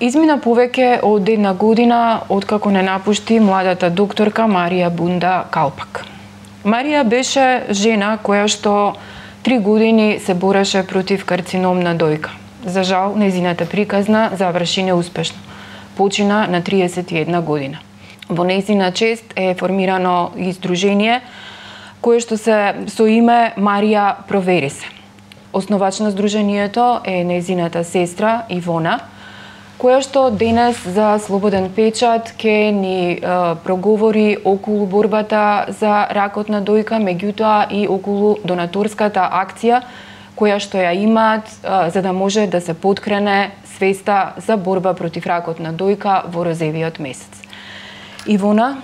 Измина повеќе од една година откако не напушти младата докторка Марија Бунда Калпак. Марија беше жена која што три години се бореше против карцином на дојка. За жал, незината приказна заврши неуспешно. Почина на 31 година. Во незина чест е формирано издружение кое што се со име Марија Провери се. Основач на здружението е незината сестра Ивона, која што денес за Слободен печат ке ни е, проговори околу борбата за ракот на дојка, меѓутоа и околу донаторската акција која што ја имаат е, за да може да се подкрене свеста за борба против ракот на дојка во розевиот месец. Ивона,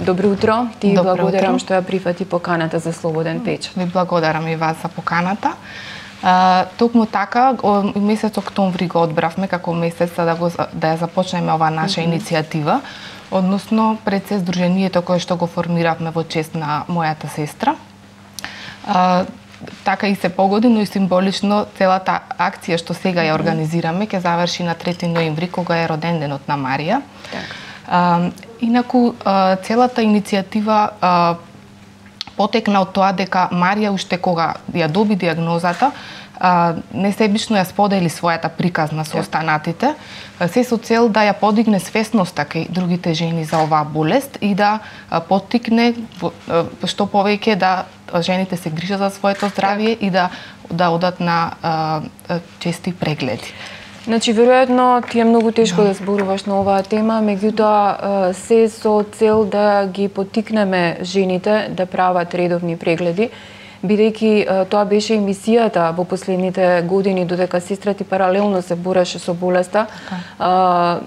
Добро утро. Ти Добро благодарам утро. што ја прифати поканата за Слободен печат. Ви благодарам и вас за поканата. А, токму така, месец октомври го одбравме како месец да, го, да ја започнеме оваа наша иницијатива, односно пред се здружението кое што го формиравме во чест на мојата сестра. А, така и се погоди, но и символично целата акција што сега ја организираме ќе заврши на 3 ноември кога е роден денот на Марија. Така. А, инаку целата иницијатива потекна од тоа дека Марија уште кога ја доби диагнозата, а, несебично ја сподели својата приказна со останатите, се со цел да ја подигне свесноста кај другите жени за оваа болест и да поттикне што повеќе да жените се грижат за своето здравје и да да одат на а, чести прегледи. Значи, веројатно ти е многу тешко да зборуваш на оваа тема, меѓутоа се со цел да ги потикнеме жените да прават редовни прегледи, бидејќи тоа беше и мисијата во последните години додека сестра ти паралелно се бореше со болеста. а,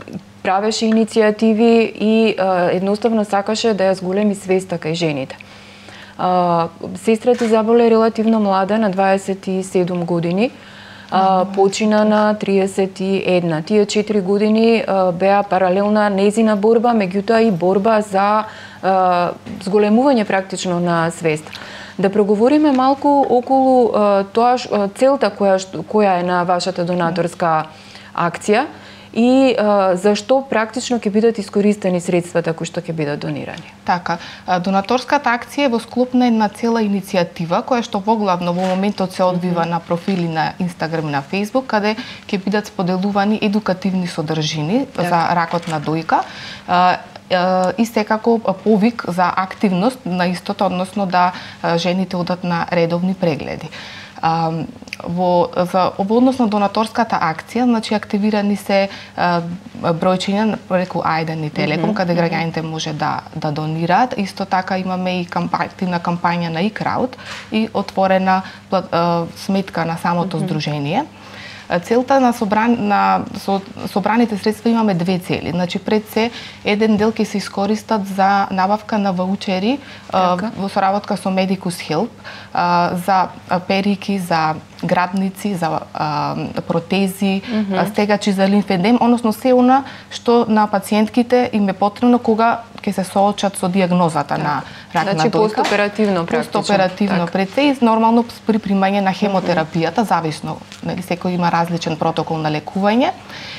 правеше иницијативи и е, едноставно сакаше да ја зголеми свеста кај жените. А, сестра ти заболе релативно млада, на 27 години. А, почина на 31. Тие 4 години а, беа паралелна незина борба, меѓутоа и борба за а, зголемување практично на свест. Да проговориме малку околу а, тоа целта која која е на вашата донаторска акција и а, зашто практично ќе бидат искористени средствата кои што ќе бидат донирани. Така, донаторската акција е во склоп на една цела иницијатива која што воглавно во моментот се одвива на профили на Инстаграм и на Фейсбук, каде ќе бидат споделувани едукативни содржини за ракот на дојка. И секако повик за активност на истото, односно да жените одат на редовни прегледи. Во за во однос на донаторската акција, значи активирани се а, бројчиња преку Ајден и Телеком, каде граѓаните може да да донираат. Исто така имаме и кампања, активна кампања на iCrowd и отворена плат- а, сметка на самото здружение. А, Целта на, собран, на со, собраните средства имаме две цели. Значи пред се еден дел ќе се искористат за набавка на ваучери а, Така. во соработка со Medicus Help а, за перики, за градници, за а, протези, а, стегачи за лимфедем, односно се она што на пациентките им е потребно кога ќе се соочат со диагнозата на рак Значи, на дојка. постоперативно практично. Постоперативно пред се и нормално при примање на хемотерапијата, зависно, нели секој има различен протокол на лекување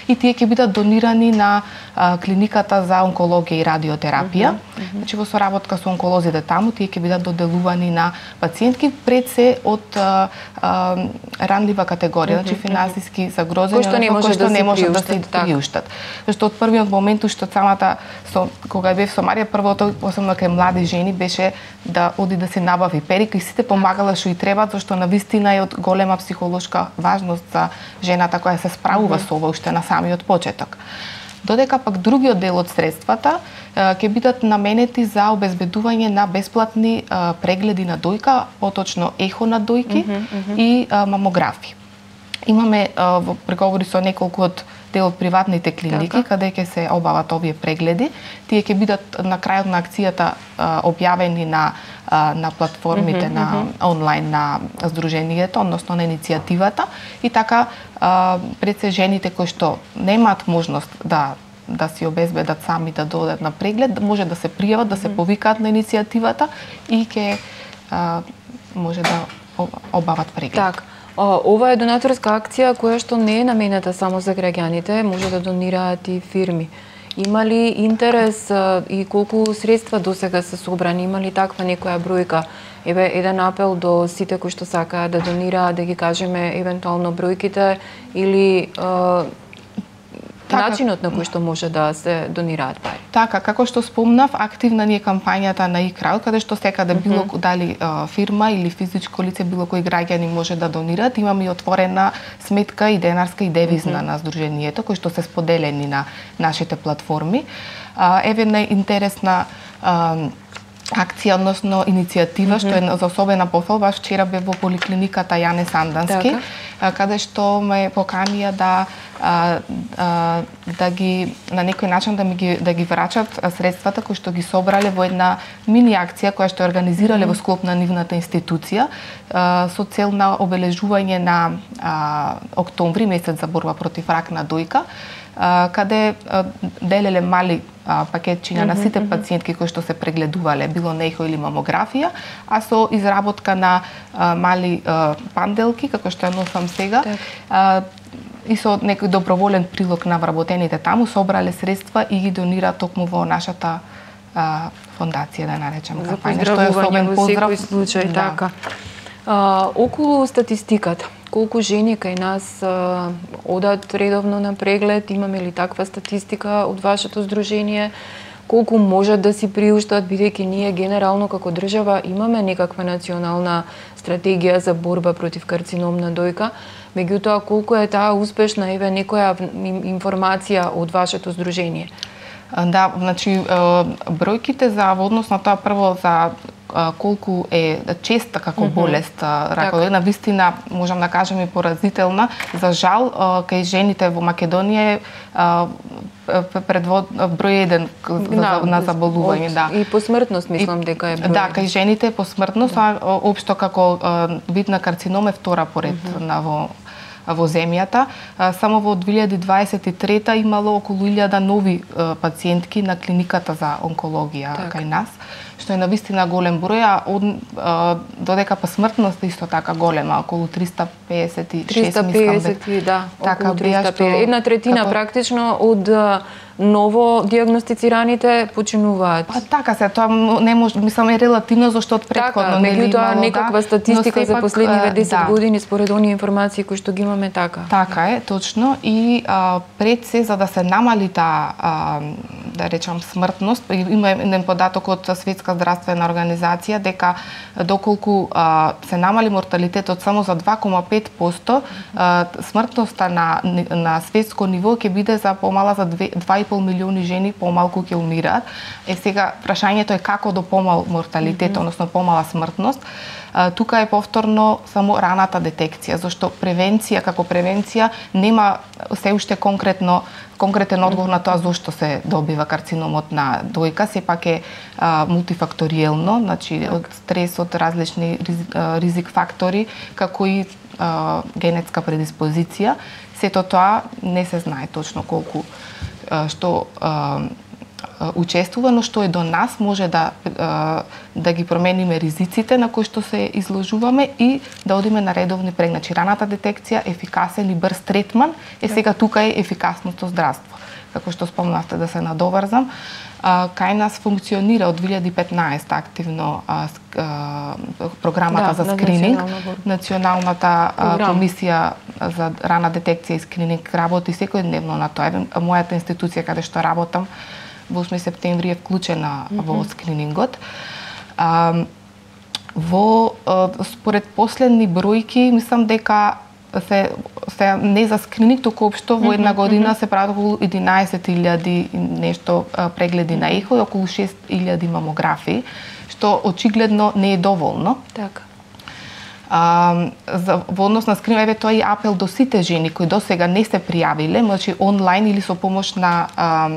и тие ќе бидат донирани на а, клиниката за онкологија и радиотерапија. Значи во соработка со онколозите таму тие ќе бидат доделувани на пациентки пред се од а, а, ранлива категорија, значи финансиски загрозени, Кои што не може кои што да не си може да се приуштат, така. приуштат. Зашто од првиот момент уште од самата со кога бев со Марија првото особено кај млади жени беше да оди да се набави перик и сите помагала што и треба зашто на вистина е од голема психолошка важност за жената која се справува со ова уште на самиот почеток. Додека пак другиот дел од средствата ќе бидат наменети за обезбедување на бесплатни прегледи на дојка, поточно ехо на дојки и е, мамографи. Имаме а, во преговори со неколку од дел од приватните клиники Така. каде ќе се обават овие прегледи. Тие ќе бидат на крајот на акцијата објавени на на платформите на онлайн на здружението, односно на иницијативата и така пред се жените кои што немаат можност да да си обезбедат сами да додат на преглед, може да се пријават, да се повикаат на иницијативата и ќе може да обават преглед. Так, Ова е донаторска акција која што не е наменета само за граѓаните, може да донираат и фирми. Има ли интерес и колку средства до сега се собрани? Има ли таква некоја бројка? Еве еден апел до сите кои што сакаат да донираат, да ги кажеме евентуално бројките или така, начинот на кој што може да се донираат пари. Така, како што спомнав, активна ни е кампањата на иКрал, каде што секаде да било mm -hmm. дали фирма или физичко лице, било кој граѓани може да донираат. Имаме и отворена сметка и денарска и девизна mm -hmm. на Сдруженијето, кои што се споделени на нашите платформи. Еве на интересна акција, односно иницијатива, mm -hmm. што е за особена пофалба. Вчера бе во поликлиниката Јане Сандански, така. каде што ме поканија да а, а, да ги на некој начин да ми ги да ги врачат средствата кои што ги собрале во една мини акција која што организирале mm -hmm. во склоп на нивната институција а, со цел на обележување на а, октомври месец за борба против рак на дојка каде делеле мали пакетчиња на сите пациентки кои што се прегледувале, било нејхо или мамографија, а со изработка на мали панделки, како што ја носам сега, так. И со некој доброволен прилог на вработените таму, собрале средства и ги донира токму во нашата фондација, да наречам, кампања, што е особен поздрав. За случај, да. така. А, околу статистиката, колку жени кај нас а, одат редовно на преглед, имаме ли таква статистика од вашето здружение? Колку можат да си приуштат, бидејќи ние генерално како држава имаме некаква национална стратегија за борба против карцином на дојка, меѓутоа колку е таа успешна, еве некоја информација од вашето здружение? Да, значи бројките за во однос на тоа прво за колку е честа како болест ракот. На вистина можам да кажам и поразителна. За жал кај жените во Македонија е предвод број еден да, на заболување, да. И по смртност мислам и, дека е број. Да, кај жените е по смртност, да. а општо како вид на карцином е втора поред mm -hmm. на во во земјата. Само во 2023 имало околу 1000 нови пациентки на клиниката за онкологија так. кај нас што е на вистина голем број, а од, а, додека па смртност исто така голема, околу 356 350, мислам, да, така, околу 350. Што... Една третина како... практично од ново диагностицираните починуваат. Па така се, тоа не може, мислам е релативно зашто од предходно така, меѓутоа некаква да, статистика сепак, за последниве 10 да. години според оние информации кои што ги имаме така. Така е, точно и а, пред се за да се намали таа да речам смртност, има еден податок од Светска здравствена организација дека доколку а, се намали морталитетот само за 2,5%, смртноста на на светско ниво ќе биде за помала за 2,5 милиони жени помалку ќе умираат. Е сега прашањето е како до помал морталитет, mm -hmm. односно помала смртност. А, тука е повторно само раната детекција, зашто превенција како превенција нема се уште конкретно конкретен одговор на тоа зошто се добива карциномот на дојка, сепак е а, мултифакториелно, значи од стрес, од различни ризик фактори, како и а, генетска предиспозиција. Сето тоа не се знае точно колку што учествува, но што е до нас може да да ги промениме ризиците на кои што се изложуваме и да одиме на редовни прегледи. Значи раната детекција, ефикасен и брз третман е да. сега тука е ефикасното здравство. Како што спомнавте да се надоврзам, кај нас функционира од 2015 активно а, а, програмата да, за скрининг. Националната а, комисија за рана детекција и скрининг работи секојдневно на тоа. Мојата институција каде што работам во 8 септември е вклучена mm -hmm. во скринингот. А, во според последни бројки мислам дека се се не за скрининг, туку општо во една година се прават околу 11.000 нешто прегледи на ехо и околу 6.000 мамографии, што очигледно не е доволно. Така. А, за, во однос на скрининг, еве тоа е апел до сите жени кои до сега не се пријавиле, значи онлайн или со помош на а,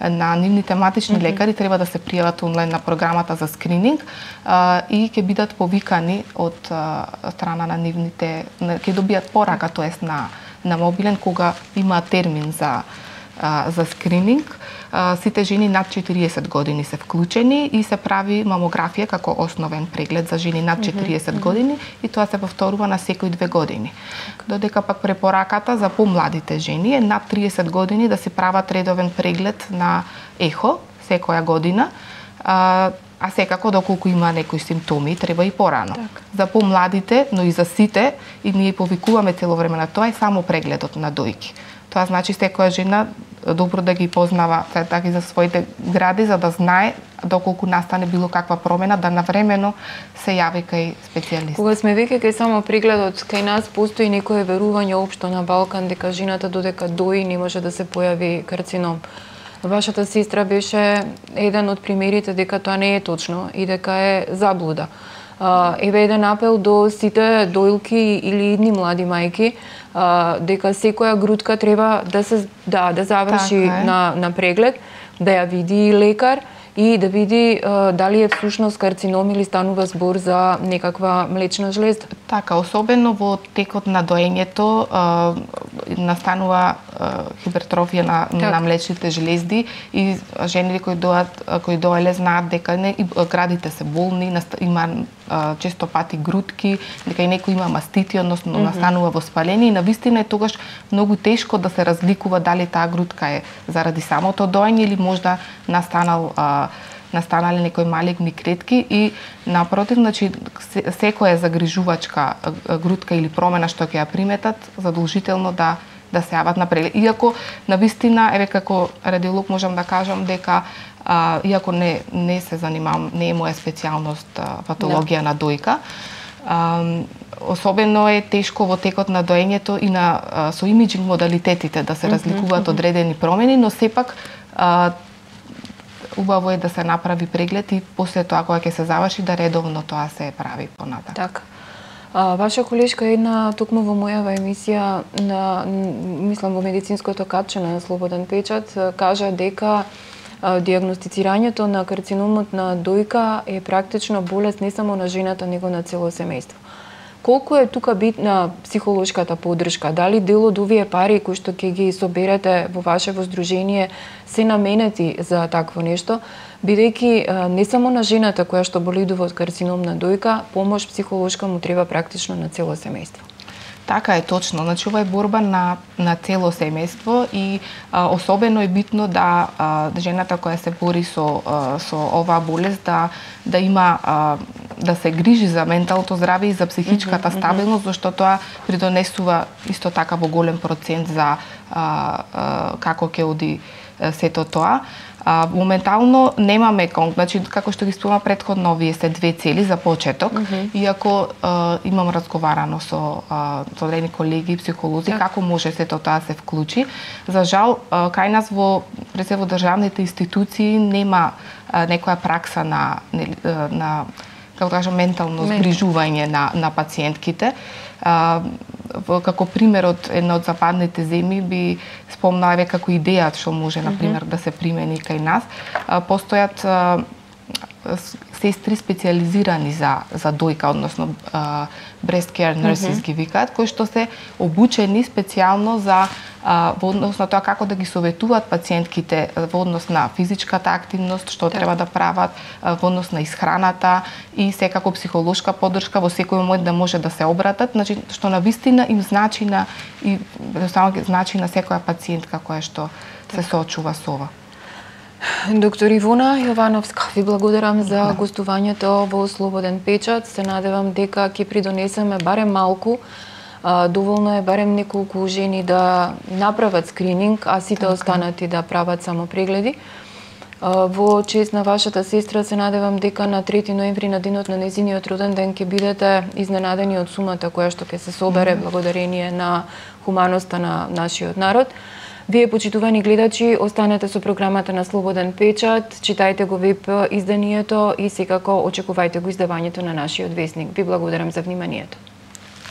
на нивни тематични mm -hmm. лекари треба да се пријават онлайн на програмата за скрининг а, и ќе бидат повикани од а, страна на нивните ќе добијат порака, тоест на на мобилен кога има термин за а, за скрининг. Сите жени над 40 години се вклучени и се прави мамографија како основен преглед за жени над 40 години и тоа се повторува на секои две години. Додека пак препораката за помладите жени е над 30 години да се прават редовен преглед на ехо секоја година. А, а секако доколку има некои симптоми, треба и порано. Так. За помладите, но и за сите, и ние повикуваме цело време на тоа, е само прегледот на дојки. Тоа значи секоја жена добро да ги познава да, да така и за своите гради, за да знае доколку настане било каква промена, да навремено се јави кај специјалист. Кога сме веќе кај само пригледот кај нас постои некое верување општо на Балкан дека жената додека дои не може да се појави карцином. Вашата сестра беше еден од примерите дека тоа не е точно и дека е заблуда. Еве еден апел до сите доилки или идни млади мајки дека секоја грудка треба да се да да заврши така на на преглед, да ја види лекар и да види а, дали е всушност карцином или станува збор за некаква млечна жлезда. Така, особено во текот на доењето а, настанува хипертрофија на, так. на млечните жлезди и жените кои доат кои доеле знаат дека не, и градите се болни, има често пати грудки, дека и некој има мастити, односно mm -hmm. настанува воспаление и на вистина е тогаш многу тешко да се разликува дали таа грудка е заради самото доење или можда настанал а, настанале некои малигни клетки и напротив, значи секоја загрижувачка грудка или промена што ќе ја приметат, задолжително да да се јават на преглед. Иако на вистина, еве како радиолог можам да кажам дека а, иако не не се занимавам, не е моја специјалност патологија да. на дојка, а, особено е тешко во текот на доењето и на а, со имиджинг модалитетите да се разликуваат одредени промени, но сепак а, убаво е да се направи преглед и после тоа кога ќе се заврши да редовно тоа се прави понатака. Така. А, ваша колешка една токму во мојава емисија на мислам во медицинското капче на Слободен печат кажа дека диагностицирањето на карциномот на дојка е практично болест не само на жената, него на цело семејство. Колку е тука битна психолошката поддршка? Дали дел од овие пари кои што ќе ги соберете во ваше воздружение се наменети за такво нешто, бидејќи не само на жената која што боледува од карцином на дојка, помош психолошка му треба практично на цело семејство. Така е точно. Значи ова е борба на на цело семејство и а, особено е битно да а, жената која се бори со а, со оваа болест да да има а, да се грижи за менталното здраве и за психичката mm -hmm, стабилност, зашто тоа придонесува исто така во голем процент за а, а, како ќе оди сето тоа. А, моментално немаме конк, значи како што ги спомна предходно, овие се две цели за почеток, mm -hmm. иако а, имам разговарано со а, со одредени колеги психолози yeah. Да. како може сето тоа се вклучи. За жал, а, кај нас во пред во државните институции нема а, некоја пракса на на како да кажам ментално згрижување на на пациентките. А, како пример од една од западните земји би спомнала како идеја што може на пример да се примени кај нас. Постојат сестри специализирани за за дојка, односно breast care nurses mm -hmm. ги викаат, кои што се обучени специјално за uh, во однос на тоа како да ги советуваат пациентките во однос на физичката активност, што да. треба да прават, uh, во однос на исхраната и секако психолошка поддршка во секој момент да може да се обратат, значи што на вистина им значи на и само значи на секоја пациентка која што се соочува со ова. Доктор Ивона Јовановска, ви благодарам за да. гостувањето во Слободен печат. Се надевам дека ќе придонесеме барем малку доволно е барем неколку жени да направат скрининг, а сите така. останати да прават само прегледи. Во чест на вашата сестра се надевам дека на 3 ноември на денот на незиниот роден ден ќе бидете изненадени од сумата која што ќе се собере благодарение на хуманоста на нашиот народ. Вие, почитувани гледачи, останете со програмата на Слободен печат, читајте го веб изданието и секако очекувајте го издавањето на нашиот вестник. Ви благодарам за вниманието.